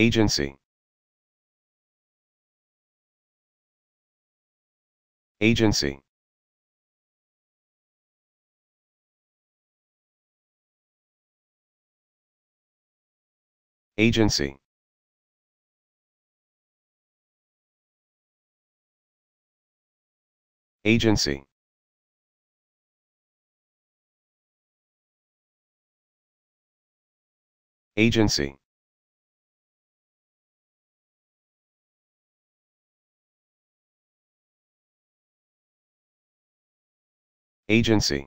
Agency. Agency. Agency. Agency. Agency. Agency.